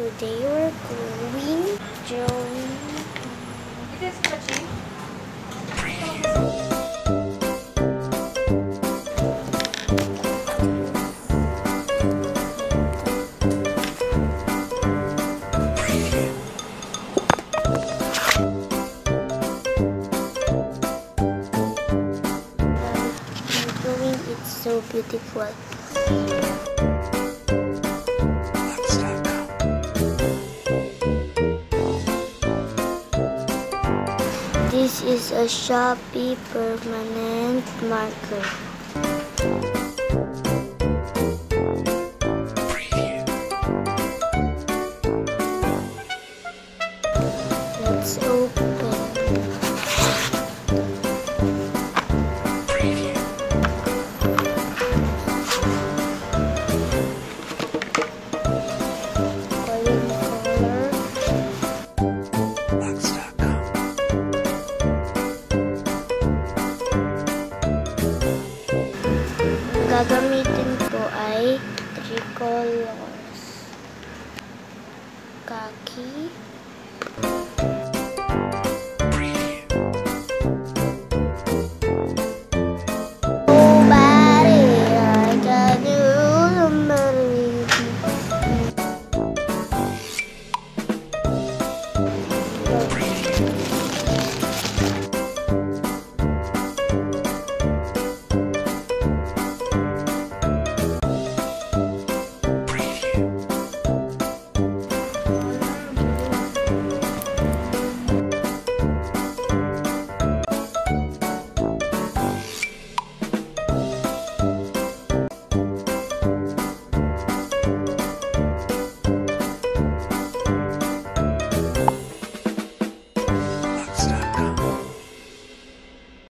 Today we're going drawing. It is touching. I'm doing it so beautiful. This is a Sharpie permanent marker. Gagamitin ko ay three colors. Kaki,